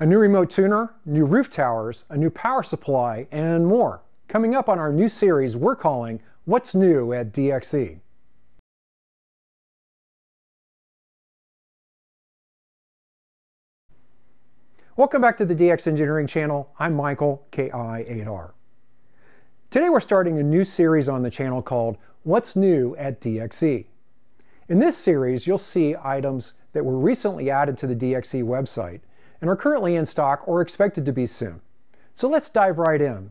a new remote tuner, new roof towers, a new power supply, and more. Coming up on our new series we're calling What's New at DXE. Welcome back to the DX Engineering channel. I'm Michael, KI8R. Today we're starting a new series on the channel called What's New at DXE. In this series, you'll see items that were recently added to the DXE website and are currently in stock or expected to be soon. So let's dive right in.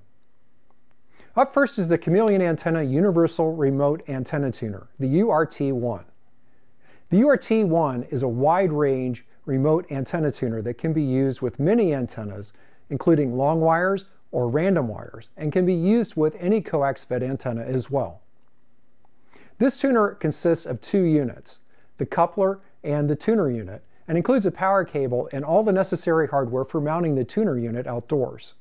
Up first is the Chameleon Antenna Universal Remote Antenna Tuner, the URT-1. The URT-1 is a wide-range remote antenna tuner that can be used with many antennas, including long wires or random wires, and can be used with any coax fed antenna as well. This tuner consists of two units, the coupler and the tuner unit, and includes a power cable and all the necessary hardware for mounting the tuner unit outdoors.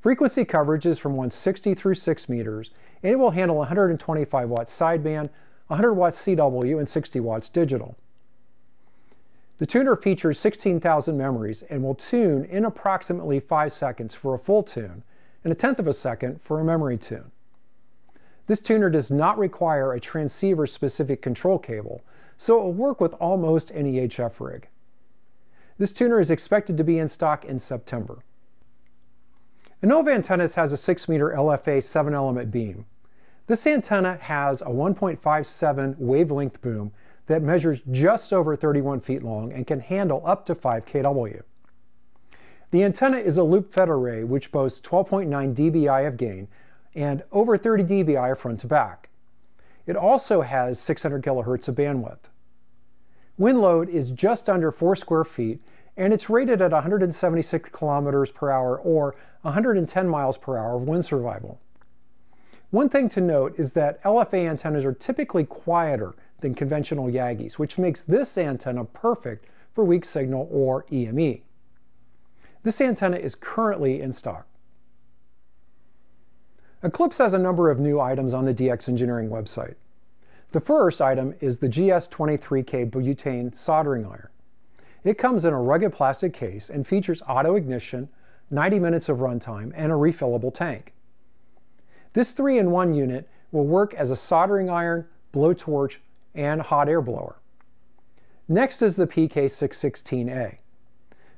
Frequency coverage is from 160 through 6 meters, and it will handle 125 watts sideband, 100 watts CW, and 60 watts digital. The tuner features 16,000 memories and will tune in approximately 5 seconds for a full tune and a tenth of a second for a memory tune. This tuner does not require a transceiver-specific control cable, so it will work with almost any HF rig. This tuner is expected to be in stock in September. Innova Antennas has a 6 meter LFA 7 element beam. This antenna has a 1.57 wavelength boom that measures just over 31 feet long and can handle up to 5 kW. The antenna is a loop fed array which boasts 12.9 dBi of gain and over 30 dBi front to back. It also has 600 kilohertz of bandwidth. Wind load is just under 4 square feet and it's rated at 176 kilometers per hour or 110 miles per hour of wind survival. One thing to note is that LFA antennas are typically quieter than conventional Yagis, which makes this antenna perfect for weak signal or EME. This antenna is currently in stock. Eclipse has a number of new items on the DX Engineering website. The first item is the GS23K butane soldering iron. It comes in a rugged plastic case and features auto ignition, 90 minutes of runtime, and a refillable tank. This 3-in-1 unit will work as a soldering iron, blowtorch, and hot air blower. Next is the PK616A.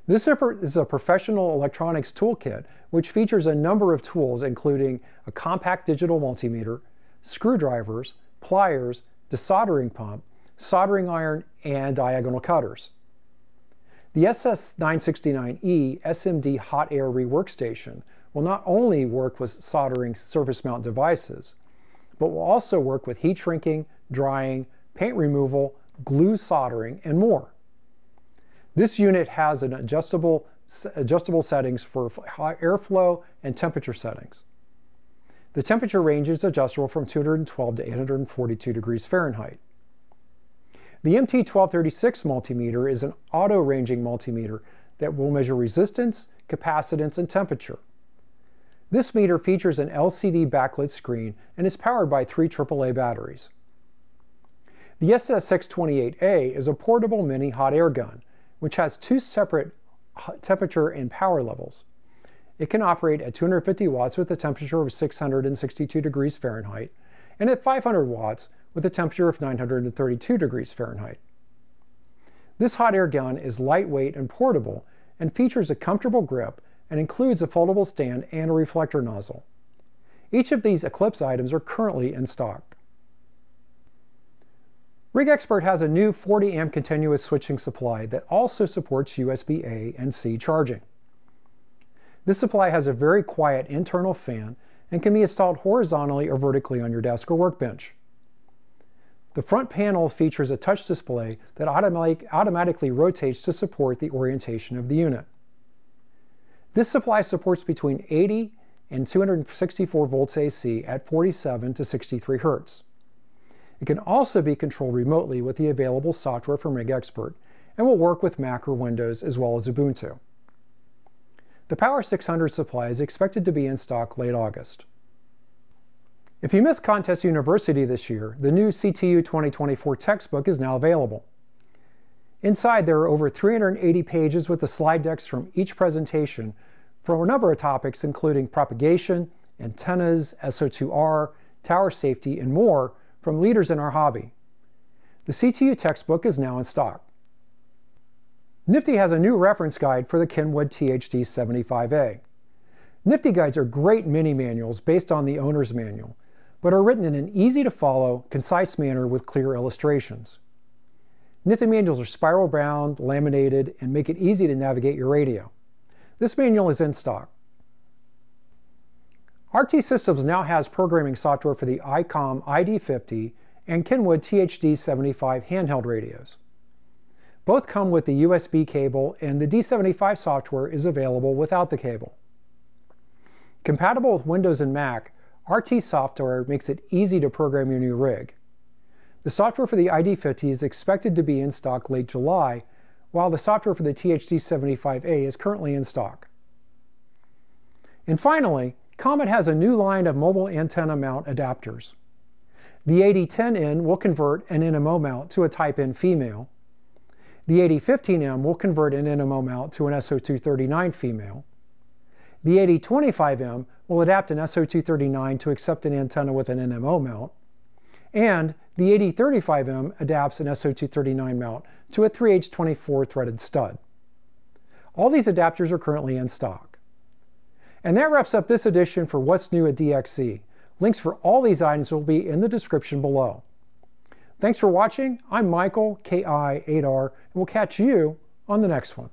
This is a professional electronics toolkit which features a number of tools including a compact digital multimeter, screwdrivers, pliers, desoldering pump, soldering iron, and diagonal cutters. The SS969E SMD hot air rework station will not only work with soldering surface mount devices, but will also work with heat shrinking, drying, paint removal, glue soldering, and more. This unit has an adjustable, adjustable settings for airflow and temperature settings. The temperature range is adjustable from 212 to 842 degrees Fahrenheit. The MT1236 multimeter is an auto-ranging multimeter that will measure resistance, capacitance, and temperature. This meter features an LCD backlit screen and is powered by three AAA batteries. The SSX28A is a portable mini hot air gun, which has two separate temperature and power levels. It can operate at 250 watts with a temperature of 662 degrees Fahrenheit, and at 500 watts with a temperature of 932 degrees Fahrenheit. This hot air gun is lightweight and portable and features a comfortable grip and includes a foldable stand and a reflector nozzle. Each of these Eclipse items are currently in stock. RigExpert has a new 40 amp continuous switching supply that also supports USB A and C charging. This supply has a very quiet internal fan and can be installed horizontally or vertically on your desk or workbench. The front panel features a touch display that automatic, automatically rotates to support the orientation of the unit. This supply supports between 80 and 264 volts AC at 47 to 63 Hertz. It can also be controlled remotely with the available software from RigExpert and will work with Mac or Windows as well as Ubuntu. The Power 600 supply is expected to be in stock late August. If you missed Contest University this year, the new CTU 2024 textbook is now available. Inside, there are over 380 pages with the slide decks from each presentation for a number of topics, including propagation, antennas, SO2R, tower safety, and more from leaders in our hobby. The CTU textbook is now in stock. Nifty has a new reference guide for the Kenwood THD75A. Nifty guides are great mini manuals based on the owner's manual, but are written in an easy to follow, concise manner with clear illustrations. Nifty manuals are spiral bound, laminated, and make it easy to navigate your radio. This manual is in stock. RT Systems now has programming software for the ICOM ID50 and Kenwood THD75 handheld radios. Both come with the USB cable and the D75 software is available without the cable. Compatible with Windows and Mac, RT software makes it easy to program your new rig. The software for the ID50 is expected to be in stock late July, while the software for the THD75A is currently in stock. And finally, Comet has a new line of mobile antenna mount adapters. The 8010N will convert an NMO mount to a Type N female. The 8015M will convert an NMO mount to an SO239 female. The 8025M will adapt an SO239 to accept an antenna with an NMO mount. And the 8035M adapts an SO239 mount to a 3H24 threaded stud. All these adapters are currently in stock. And that wraps up this edition for What's New at DXE. Links for all these items will be in the description below. Thanks for watching. I'm Michael, KI8R, and we'll catch you on the next one.